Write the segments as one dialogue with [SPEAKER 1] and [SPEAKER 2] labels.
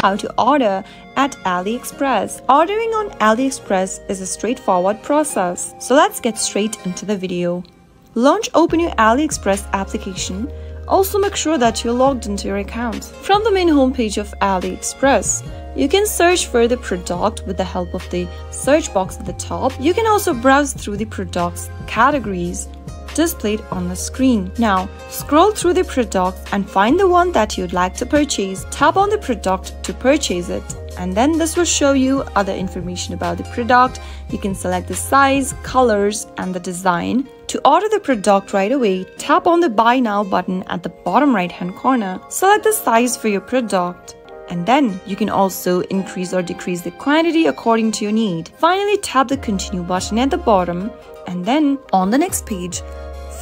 [SPEAKER 1] how to order at AliExpress. Ordering on AliExpress is a straightforward process. So let's get straight into the video. Launch open your AliExpress application. Also make sure that you're logged into your account. From the main homepage of AliExpress, you can search for the product with the help of the search box at the top. You can also browse through the product's categories displayed on the screen. Now, scroll through the product and find the one that you'd like to purchase. Tap on the product to purchase it. And then this will show you other information about the product. You can select the size, colors, and the design. To order the product right away, tap on the Buy Now button at the bottom right hand corner. Select the size for your product and then you can also increase or decrease the quantity according to your need. Finally, tap the continue button at the bottom and then on the next page,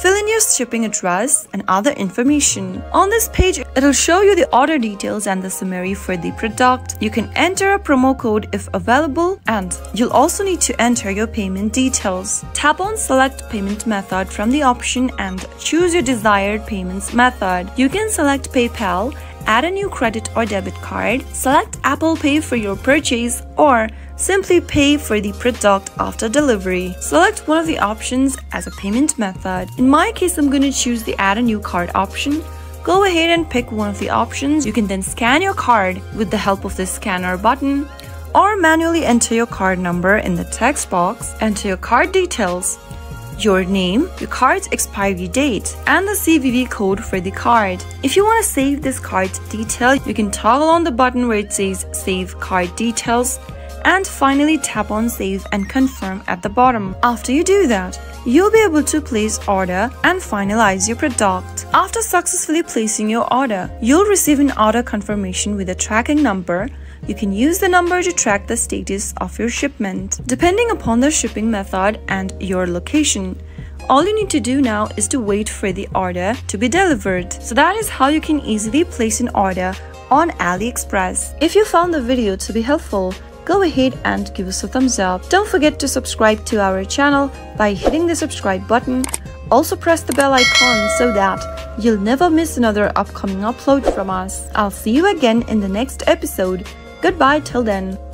[SPEAKER 1] Fill in your shipping address and other information. On this page, it'll show you the order details and the summary for the product. You can enter a promo code if available and you'll also need to enter your payment details. Tap on select payment method from the option and choose your desired payments method. You can select PayPal add a new credit or debit card, select Apple Pay for your purchase, or simply pay for the product after delivery. Select one of the options as a payment method. In my case, I'm going to choose the add a new card option. Go ahead and pick one of the options. You can then scan your card with the help of the scanner button or manually enter your card number in the text box, enter your card details, your name, your card's expiry date, and the CVV code for the card. If you want to save this card's detail, you can toggle on the button where it says Save Card Details and finally tap on save and confirm at the bottom. After you do that, you'll be able to place order and finalize your product. After successfully placing your order, you'll receive an order confirmation with a tracking number you can use the number to track the status of your shipment. Depending upon the shipping method and your location, all you need to do now is to wait for the order to be delivered. So that is how you can easily place an order on AliExpress. If you found the video to be helpful, go ahead and give us a thumbs up. Don't forget to subscribe to our channel by hitting the subscribe button. Also press the bell icon so that you'll never miss another upcoming upload from us. I'll see you again in the next episode. Goodbye till then.